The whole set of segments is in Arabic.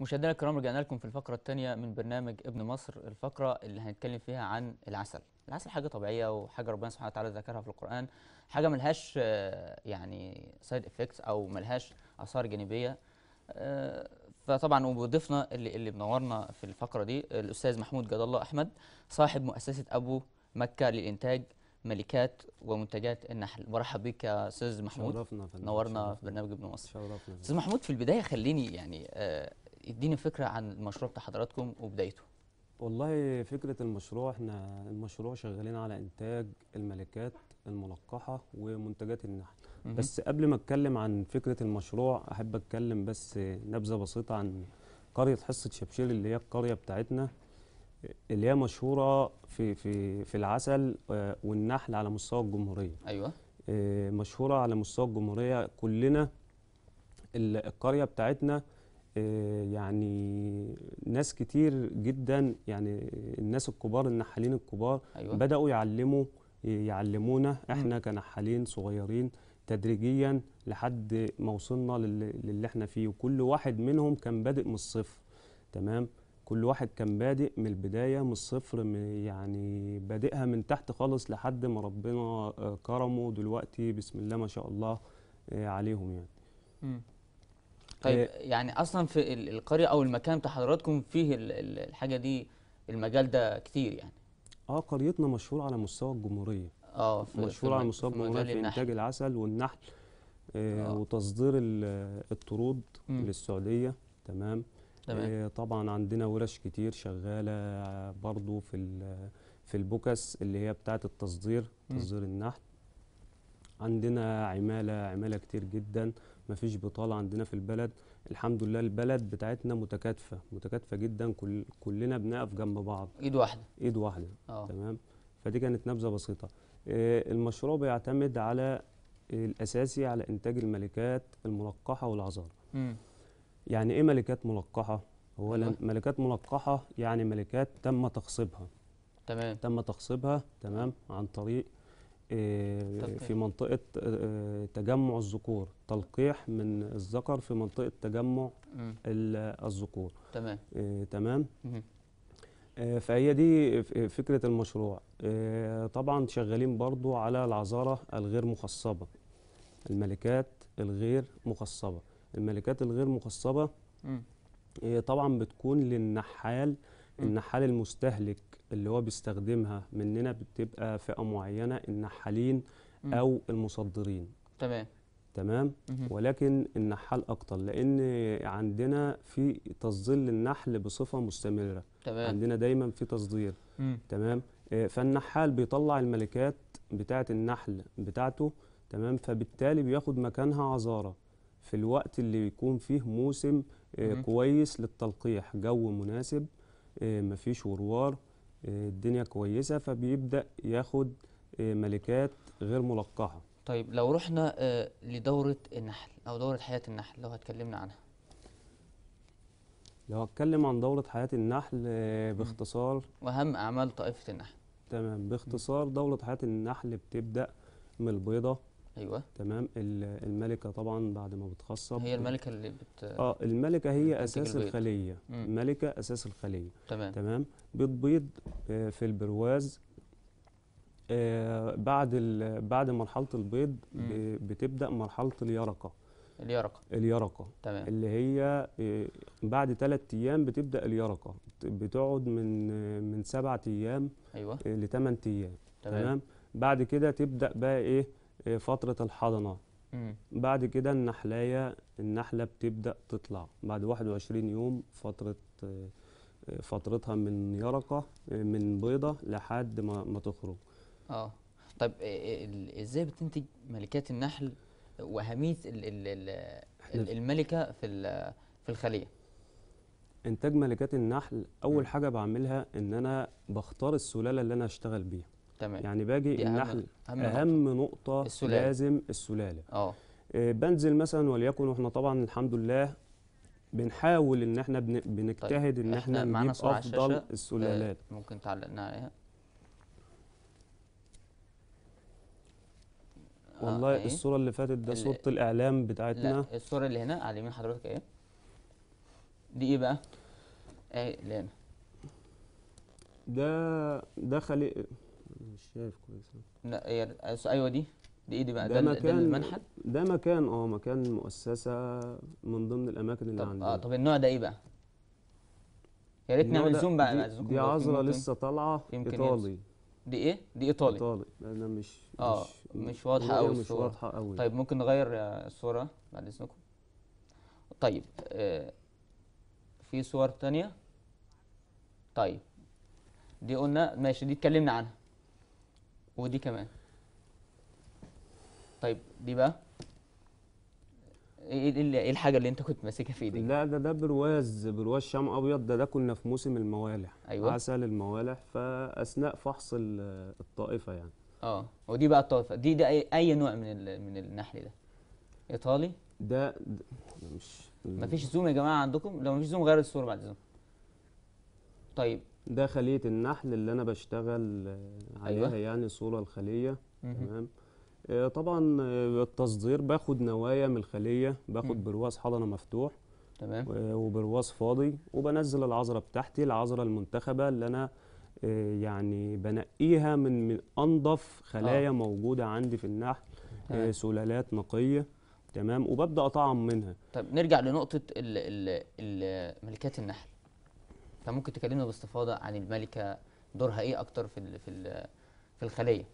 مشاهدينا الكرام رجعنا لكم في الفقرة الثانية من برنامج ابن مصر الفقرة اللي هنتكلم فيها عن العسل. العسل حاجة طبيعية وحاجة ربنا سبحانه وتعالى ذكرها في القرآن حاجة ملهاش آه، يعني side effects أو ملهاش آثار جانبية. آه، فطبعا وضيفنا اللي اللي منورنا في الفقرة دي الأستاذ محمود جد الله أحمد صاحب مؤسسة أبو مكة للإنتاج ملكات ومنتجات النحل. برحب بيك يا أستاذ محمود. شرفنا نورنا. في برنامج ابن مصر. شرفنا أستاذ محمود في البداية خليني يعني آه، اديني فكرة عن المشروع بتاع حضراتكم وبدايته. والله فكرة المشروع إحنا المشروع شغالين على إنتاج الملكات الملقحة ومنتجات النحل. بس قبل ما أتكلم عن فكرة المشروع أحب أتكلم بس نبذة بسيطة عن قرية حصة شبشير اللي هي القرية بتاعتنا اللي هي مشهورة في في في العسل آه، والنحل على مستوى الجمهورية. أيوه. آه، مشهورة على مستوى الجمهورية كلنا ال- القرية بتاعتنا يعني ناس كتير جدا يعني الناس الكبار النحالين الكبار أيوه. بدأوا يعلموا يعلمونا إحنا كنحالين صغيرين تدريجيا لحد ما وصلنا للي, إحنا فيه. وكل واحد منهم كان بادئ من الصفر تمام؟ كل واحد كان بادئ من البداية من الصفر من يعني بادئها من تحت خالص لحد ما ربنا آه، كرمه دلوقتي بسم الله ما شاء الله آه، عليهم يعني. مم. طيب يعني أصلا في ال- القرية أو المكان بتاع حضراتكم فيه ال- ال- الحاجة دي المجال ده كتير يعني آه قريتنا مشهورة على مستوى الجمهورية آه في مشهورة على مستوى في مجال في النحل. إنتاج العسل والنحل آه آه. وتصدير ال- الطرود مم. للسعودية تمام تمام آه طبعا عندنا ورش كتير شغالة برضو في في البوكس اللي هي بتاعة التصدير. تصدير النحل عندنا عمالة عمالة كتير جدا مفيش بطالة عندنا في البلد. الحمد لله البلد بتاعتنا متكاتفة متكاتفة جدا. كل كلنا بنقف جنب بعض. إيد واحدة. إيد واحدة. آه. تمام؟ فدي كانت نبذة بسيطة. آه، المشروع بيعتمد على الأساسي على إنتاج الملكات الملقحة والعذارى مم. يعني إيه ملكات ملقحة؟ أولا أيوة. ملكات ملقحة يعني ملكات تم تخصيبها. تمام. تم تخصيبها تمام عن طريق. في منطقة آه، تجمع الذكور تلقيح من الذكر في منطقة تجمع الذكور. تمام. آه، تمام. آه، فهي دي فكرة المشروع. طبعا شغالين برضو على العذارة الغير مخصبة. الملكات الغير مخصبة. الملكات الغير مخصبة طبعا بتكون للنحال. النحال المستهلك اللي هو بيستخدمها مننا بتبقى فئة معينة النحالين مم. أو المصدرين. تمام. تمام؟ مهم. ولكن النحال أكتر لأن عندنا في تصدير للنحل بصفة مستمرة. تمام. عندنا دايما في تصدير. مم. تمام؟ آه، فالنحال بيطلع الملكات بتاعة النحل بتاعته تمام؟ فبالتالي بياخد مكانها عذارة. في الوقت اللي بيكون فيه موسم آه، مهم. كويس للتلقيح جو مناسب آه، مفيش وروار الدنيا كويسة فبيبدأ ياخد آه، ملكات غير ملقحة. طيب لو رحنا آه، لدورة النحل أو دورة حياة النحل لو هتكلمنا عنها. لو هتكلم عن دورة حياة النحل آه، باختصار. وأهم أعمال طائفة النحل. تمام باختصار دورة حياة النحل بتبدأ من البيضة أيوه. تمام. ال- الملكة طبعا بعد ما بتخصب هي الملكة اللي بت آه الملكة هي أساس البيض. الخلية. مم. ملكة أساس الخلية. تمام. تمام. بتبيض آه، في البرواز آه، بعد بعد مرحلة البيض ب- بتبدأ مرحلة اليرقة. اليرقة. اليرقة. تمام. اللي هي آه، بعد ثلاث أيام بتبدأ اليرقة. بت- بتقعد من من سبعة أيام أيوه. لثمان أيام. تمام. تمام. بعد كده تبدأ بقى آه، فترة الحضنة. بعد كده النحلاية النحلة بتبدأ تطلع. بعد 21 يوم فترة آه، آه، فترتها من يرقة آه، من بيضة لحد ما, ما تخرج. آه. طيب إزاي بتنتج ملكات النحل وأهمية الملكة في في الخلية؟ إنتاج ملكات النحل مم. أول حاجة بعملها إن أنا بختار السلالة اللي أنا هشتغل بيها. تمام يعني باجي النحل أهم. أهم نقطة السلالة. لازم السلالة آه آه، بنزل مثلا وليكن وإحنا طبعا الحمد لله بنحاول إن إحنا بن- بنجتهد إن إحنا إحنا معانا نجيب أفضل الشاشة. السلالات آه، ممكن تعلقنا عليها آه، والله أهي. الصورة اللي فاتت ده ال- صورة الإعلام بتاعتنا لا الصورة اللي هنا على يمين حضرتك إيه دي إيه بقى اهي لانا ده ده خلي شايف كويس. لا هي أيوه دي دي إيه دي بقى؟ ده ده, ال- ده مكان المنحل ده مكان آه مكان مؤسسة من ضمن الأماكن اللي طب عندنا. آه طب النوع ده إيه بقى؟ يا ريت نعمل زوم بقى دي, دي ممكن. لسه طالعة يمكن إيطالي. دي إيه؟ دي إيطالي. إيطالي. أنا مش آه مش مش واضحة قوي مش الصورة. واضحة أوي. طيب ممكن نغير آه، الصورة بعد إذنكم؟ طيب آه في صور تانية؟ طيب دي قلنا ماشي دي اتكلمنا عنها. ودي كمان. طيب دي بقى؟ إيه إيه إيه الحاجة اللي انت كنت ماسكها في إيدك؟ لا ده ده برواز برواز شام أبيض ده ده كنا في موسم الموالح. أيوة. عسل الموالح فأثناء فحص ال- الطائفة يعني. آه ودي بقى الطائفة. دي ده أي, أي نوع من ال- من النحل ده؟ إيطالي؟ ده, ده مش مفيش zoom يا جماعة عندكم؟ لو مفيش zoom غير الصورة بعد zoom طيب ده خلية النحل اللي أنا بشتغل عليها أيوة. يعني صورة الخلية مهم. تمام آه، طبعا آه، التصدير باخد نوايا من الخلية مم. باخد برواز حضنة مفتوح تمام وبرواز فاضي وبنزل العذرة بتاعتي العذرة المنتخبة اللي أنا آه، يعني بنقيها من من أنظف خلايا آه. موجودة عندي في النحل تمام. سلالات نقية تمام وببدأ أطعم منها طب نرجع لنقطة ال ال ال ملكات النحل فممكن تكلمنا باستفاضة عن الملكة دورها إيه أكتر في ال في ال في الخلية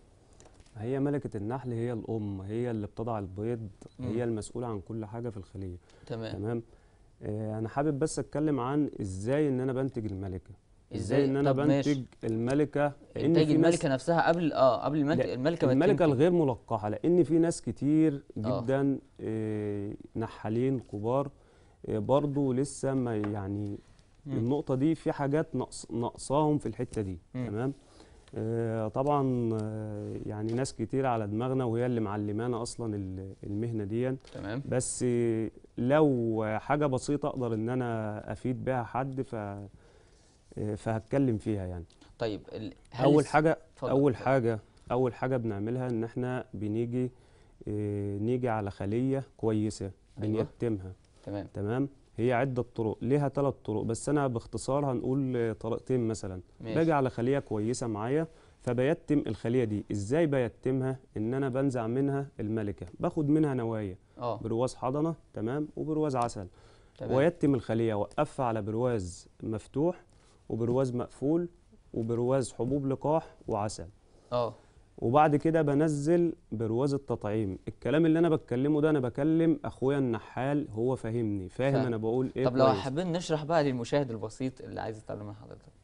هي ملكة النحل هي الأم هي اللي بتضع البيض مم. هي المسؤولة عن كل حاجة في الخلية تمام تمام آه، أنا حابب بس أتكلم عن إزاي إن أنا بنتج الملكة إزاي إن أنا طب ماشي. بنتج الملكة إنتاج في ناس الملكة نفسها قبل آه قبل الملكة الملكة ما الملكة تنتج. الغير ملقحة لأن في ناس كتير آه. جدا آه، نحالين كبار آه، برضو لسه ما يعني مم. النقطة دي في حاجات نقص ناقصاهم في الحتة دي مم. تمام آه، طبعا آه، يعني ناس كتير على دماغنا وهي اللي معلمانا أصلا ال- المهنة دي تمام بس لو حاجة بسيطة أقدر إن أنا أفيد بيها حد ف فهتكلم فيها يعني طيب الس- حاجة اتفضل، أول اتفضل. حاجة أول حاجة بنعملها إن إحنا بنيجي إيه، نيجي على خلية كويسة أيوة. بنيتمها تمام تمام هي عدة طرق ليها ثلاث طرق بس أنا باختصار هنقول طريقتين مثلا. باجي ماشي على خلية كويسة معايا فبيتم الخلية دي إزاي بيتمها؟ إن أنا بنزع منها الملكة باخد منها نوايا. آه. برواز حضنة تمام وبرواز عسل. تمام. ويتم الخلية وقفها على برواز مفتوح وبرواز مقفول وبرواز حبوب لقاح وعسل. آه. وبعد كده بنزل برواز التطعيم الكلام اللي أنا بتكلمه ده أنا بكلم أخويا النحال هو فاهمني فاهم فاهم. أنا بقول إيه طب لو. حابين نشرح بقى للمشاهد البسيط اللي عايز يتعلم من حضرتك.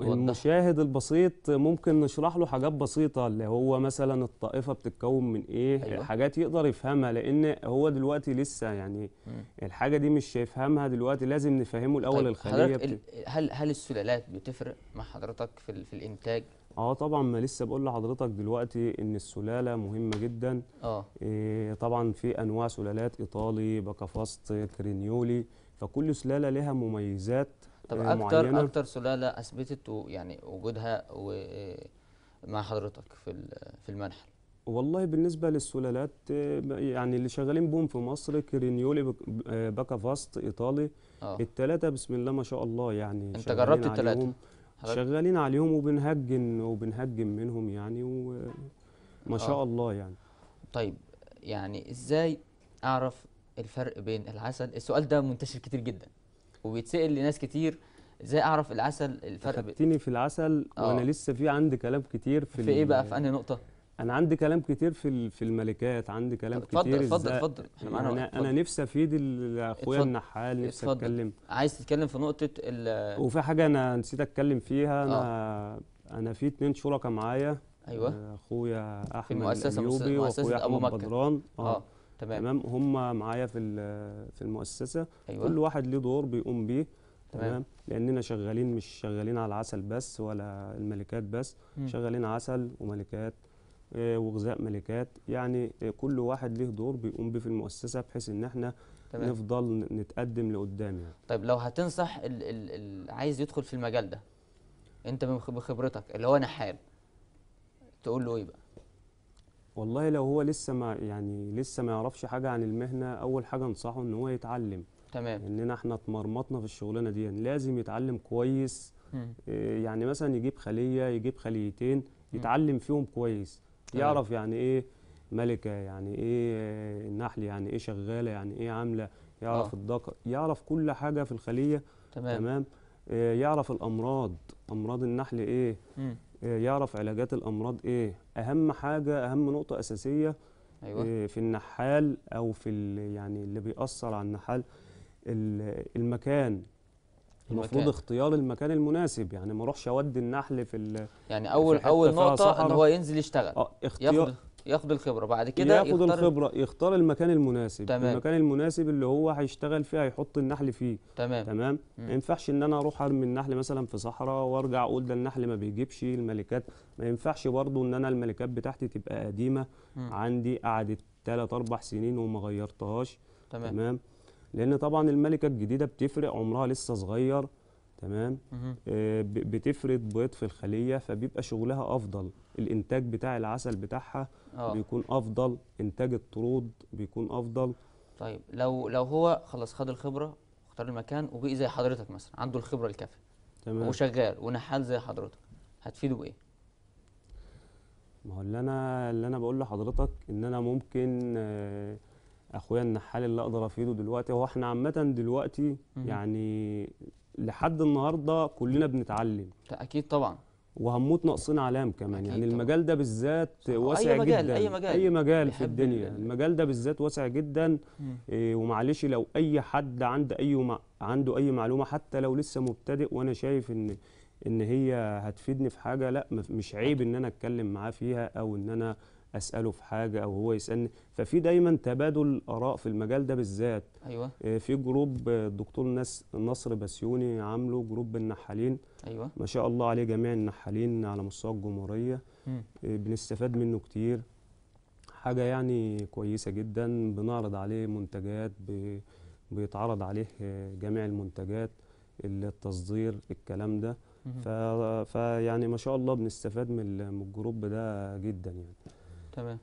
المشاهد البسيط ممكن نشرح له حاجات بسيطة اللي هو مثلا الطائفة بتتكون من إيه أيوة. حاجات يقدر يفهمها لأن هو دلوقتي لسه يعني مم. الحاجة دي مش هيفهمها دلوقتي لازم نفهمه الأول طيب الخلية حضرتك بت... هل هل السلالات بتفرق مع حضرتك في ال- في الإنتاج آه طبعا ما لسه بقول لحضرتك دلوقتي إن السلالة مهمة جدا. آه. إيه طبعا في أنواع سلالات إيطالي باكفاست كرينيولي. فكل سلالة لها مميزات طب آه، أكتر معينة. أكتر سلالة أثبتت يعني وجودها و مع حضرتك في في المنحل؟ والله بالنسبة للسلالات آه، يعني اللي شغالين بهم في مصر كرينيولي آه، باكفاست إيطالي. آه. التلاتة بسم الله ما شاء الله يعني أنت شغالين جربت التلاتة؟ شغالين عليهم وبنهجن وبنهجن منهم يعني وما شاء آه. الله يعني. طيب يعني إزاي أعرف الفرق بين العسل؟ السؤال ده منتشر كتير جدا وبيتسأل لناس كتير إزاي أعرف العسل الفرق خدتني في العسل آه. وأنا لسه في عندي كلام كتير في, في إيه بقى؟ في أنهي نقطة؟ أنا عندي كلام كتير في في الملكات عندي كلام اتفضل كتير اتفضل اتفضل. إحنا معانا وقت أنا أنا. نفسي أفيد ال- اخويا. النحال نفسي اتفضل. أتكلم. عايز تتكلم في نقطة ال وفي حاجة أنا نسيت أتكلم فيها أنا أنا في اتنين شركاء معايا. أيوه. آه، أخويا أحمد المؤسسة، مؤسسة- الأيوبي وأخويا أحمد مكة. بدران. آه. تمام. تمام؟ هم معايا في ال- في المؤسسة. كل أيوه واحد ليه دور بيقوم بيه. تمام. تمام؟ لأننا شغالين مش شغالين على العسل بس ولا الملكات بس. مم. شغالين عسل وملكات. آه، وغذاء ملكات. يعني آه، كل واحد ليه دور بيقوم بيه في المؤسسة بحيث إن إحنا تمام. نفضل نتقدم لقدام يعني. طيب لو هتنصح ال ال ال عايز يدخل في المجال ده أنت بخبرتك اللي هو نحال تقول له إيه بقى؟ والله لو هو لسه ما يعني لسه ما يعرفش حاجة عن المهنة أول حاجة أنصحه إن هو يتعلم. تمام. إننا إحنا اتمرمطنا في الشغلانة دي. لازم يتعلم كويس. مم. إيه، يعني مثلا يجيب خلية يجيب خليتين يتعلم فيهم كويس. يعرف يعني إيه ملكة يعني إيه النحل يعني إيه شغالة يعني إيه عاملة يعرف آه. الذكر يعرف كل حاجة في الخلية. تمام. تمام. آه، يعرف الأمراض. أمراض النحل إيه؟ مم. آه، يعرف علاجات الأمراض إيه؟ أهم حاجة أهم نقطة أساسية أيوه. آه، في النحال أو في يعني اللي بيأثر على النحال ال- المكان. المفروض. اختيار المكان المناسب يعني ما اروحش اودي النحل في ال- يعني أول أول نقطة إن. هو ينزل يشتغل. آه اختيار ياخد ياخد الخبرة. بعد كده ياخد يختار الخبرة يختار المكان المناسب. تمام. المكان المناسب اللي هو هيشتغل فيه هيحط النحل فيه. تمام. تمام. ما ينفعش إن أنا أروح أرمي النحل مثلا في صحراء وأرجع أقول ده النحل ما بيجيبش الملكات. ما ينفعش برضو إن أنا الملكات بتاعتي تبقى قديمة. مم. عندي قعدت 3 4 سنين وما غيرتهاش. تمام. تمام؟ لأن طبعا الملكة الجديدة بتفرق عمرها لسه صغير تمام. آه، بتفرد بيض في الخلية فبيبقى شغلها أفضل. الإنتاج بتاع العسل بتاعها آه. بيكون أفضل إنتاج الطرود بيكون أفضل. طيب لو لو هو خلاص خد الخبرة واختار المكان وبقي زي حضرتك مثلا عنده الخبرة الكافية. تمام. وشغال ونحال زي حضرتك هتفيده بإيه؟ ما هو اللي أنا اللي أنا بقول لحضرتك إن أنا ممكن آه، أخويا النحال اللي أقدر أفيده دلوقتي هو إحنا عامة دلوقتي. يعني لحد النهارده كلنا بنتعلم أكيد طبعا وهنموت ناقصين علام كمان يعني طبعاً. المجال ده بالذات صح. أي واسع مجال- جدا أي مجال أي مجال في الدنيا ال- المجال ده بالذات واسع جدا. إيه ومعلش لو أي حد عنده أي مع... عنده أي معلومة حتى لو لسه مبتدئ وأنا شايف إن إن هي هتفيدني في حاجة لأ مش عيب إن أنا أتكلم معاه فيها أو إن أنا أسأله في حاجة أو هو يسألني. ففي دايما تبادل آراء في المجال ده بالذات. أيوه. إيه في جروب آه، الدكتور ناس نصر بسيوني عامله جروب النحالين. أيوه. ما شاء الله عليه جميع النحالين على مستوى الجمهورية. مم. إيه بنستفاد منه كتير. حاجة يعني كويسة جدا. بنعرض عليه منتجات بيتعرض عليه آه، جميع المنتجات التصدير الكلام ده. فيعني ما شاء الله بنستفاد من الجروب ده جدا يعني. تمام.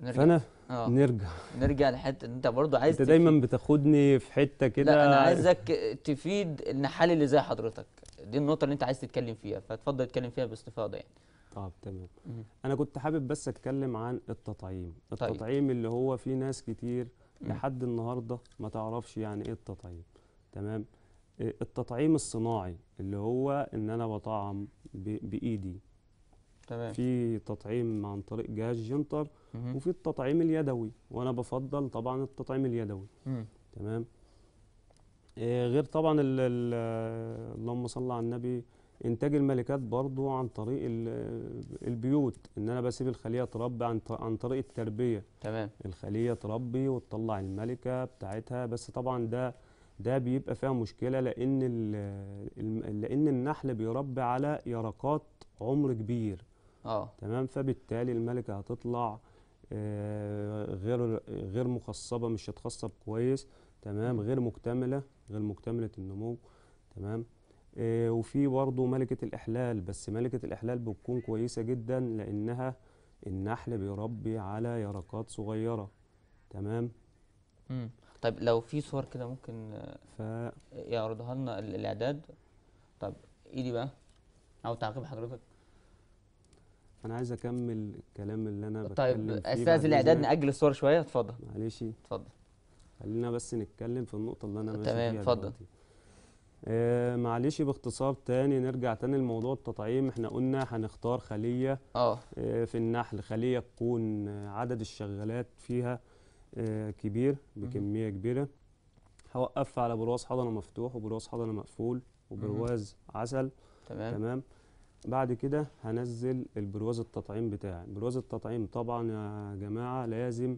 نرجع. فأنا آه. نرجع. نرجع لحتة إن أنت برضو عايز أنت دايما بتاخدني في حتة كده. لا أنا عايزك تفيد النحال اللي زي حضرتك. دي النقطة اللي أنت عايز تتكلم فيها فاتفضل اتكلم فيها باستفاضة يعني. طب تمام. أنا كنت حابب بس أتكلم عن التطعيم. طيب. التطعيم اللي هو في ناس كتير. لحد النهارده ما تعرفش يعني إيه التطعيم. تمام؟ إيه التطعيم الصناعي اللي هو إن أنا بطعم بإيدي. تمام. في تطعيم عن طريق جهاز جنتر مهم. وفي التطعيم اليدوي وأنا بفضل طبعا التطعيم اليدوي. مم. تمام. إيه غير طبعا ال ال اللهم صل على النبي إنتاج الملكات برضو عن طريق ال- البيوت إن أنا بسيب الخليه تربي عن عن طريق التربية. تمام. الخليه تربي وتطلع الملكة بتاعتها بس طبعا ده ده بيبقى فيها مشكلة لأن لأن النحل بيربي على يرقات عمر كبير. آه. تمام؟ فبالتالي الملكة هتطلع آه، غير غير مخصبة مش هتخصب كويس تمام. غير مكتملة غير مكتملة النمو تمام؟ آه، وفي برضه ملكة الإحلال بس ملكة الإحلال بتكون كويسة جدا لأنها النحل بيربي على يرقات صغيرة تمام؟ مم. طيب لو في صور كده ممكن آه، ف يعرضها لنا ال- الإعداد؟ طب إيدي بقى أو تعقيب حضرتك. أنا عايز أكمل الكلام اللي أنا بتكلم طيب فيه بعد أستاذ الإعداد. نأجل الصور شوية؟ اتفضل. معلش. اتفضل. خلينا بس نتكلم في النقطة اللي أنا ماشي تمام، فيها اتفضل. دلوقتي. آه معلش باختصار تاني نرجع تاني لموضوع التطعيم. إحنا قلنا هنختار خلية آه. آه في النحل. خلية تكون عدد الشغالات فيها آه كبير بكمية كبيرة. هوقفها على برواز حضنة مفتوح وبرواز حضنة مقفول وبرواز عسل. تمام. تمام؟ بعد كده هنزل البرواز التطعيم بتاعي. برواز التطعيم طبعا يا جماعة لازم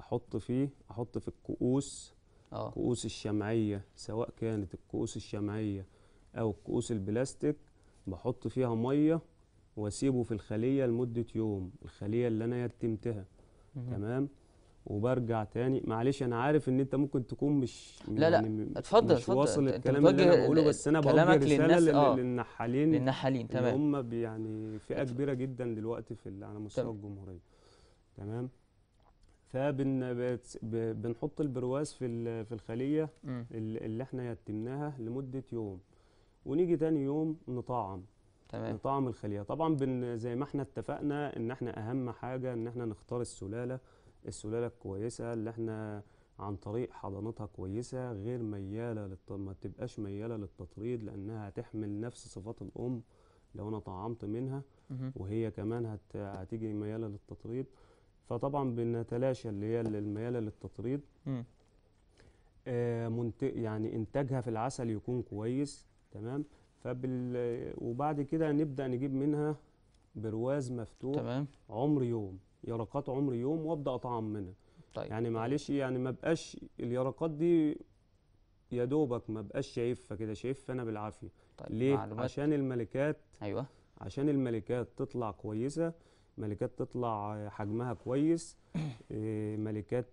أحط فيه أحط في الكؤوس آه. كؤوس الشمعية. سواء كانت الكؤوس الشمعية أو الكؤوس البلاستيك بحط فيها مية وأسيبه في الخلية لمدة يوم الخلية اللي أنا يتمتها. تمام؟ وبرجع تاني. معلش أنا عارف إن أنت ممكن تكون مش لا، لا، م- اتفضل، مش اتفضل. واصل الكلام اللي بتوجه بقوله بس أنا بوجه لل- آه. للنحالين للنحالين تمام. هم يعني فئة كبيرة جدا دلوقتي في على مستوى تمام. الجمهورية. تمام؟ فبنحط البرواز في في الخلية اللي إحنا يتمناها لمدة يوم. ونيجي تاني يوم نطعم. تمام. نطعم الخلية. طبعا بن زي ما إحنا اتفقنا إن إحنا أهم حاجة إن إحنا نختار السلالة السلالة الكويسة اللي إحنا عن طريق حضانتها كويسة غير ميالة للت... ما تبقاش ميالة للتطريد لأنها هتحمل نفس صفات الأم لو أنا طعمت منها. وهي كمان هت... هتيجي ميالة للتطريد. فطبعا بنتلاشى اللي هي الميالة للتطريد. آه، منت... يعني إنتاجها في العسل يكون كويس تمام؟ فبال... وبعد كده نبدأ نجيب منها برواز مفتوح تمام. عمر يوم. يرقات عمر يوم وابدأ اطعم منها. طيب. يعني معلش يعني ما بقاش اليرقات دي يا دوبك ما بقاش شايفها كده شايفها أنا بالعافية. طيب ليه؟ معلومات. عشان الملكات أيوه. عشان الملكات تطلع كويسة ملكات تطلع حجمها كويس إيه، ملكات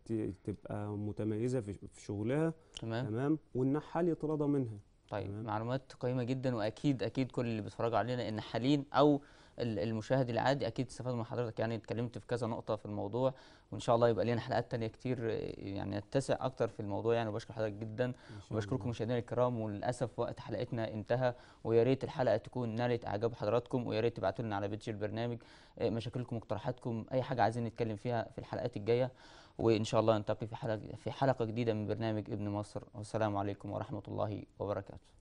تبقى متميزة في شغلها. تمام. تمام؟ والنحال يترضى منها. طيب تمام. معلومات قيمة جدا وأكيد أكيد كل اللي بيتفرجوا علينا ان حالين أو المشاهد العادي. أكيد استفاد من حضرتك يعني اتكلمت في كذا نقطة في الموضوع وإن شاء الله يبقى لنا حلقات تانية كتير يعني نتسع أكتر في الموضوع. يعني وبشكر حضرتك جدا وبشكركم. مشاهدينا الكرام وللأسف وقت حلقتنا انتهى ويا ريت الحلقة تكون نالت إعجاب حضراتكم ويا ريت تبعتوا لنا على بيتش البرنامج آه، مشاكلكم واقتراحاتكم أي حاجة عايزين نتكلم فيها في الحلقات الجاية. وإن شاء الله نلتقي في حلقة في حلقة جديدة من برنامج ابن مصر. والسلام عليكم ورحمة الله وبركاته.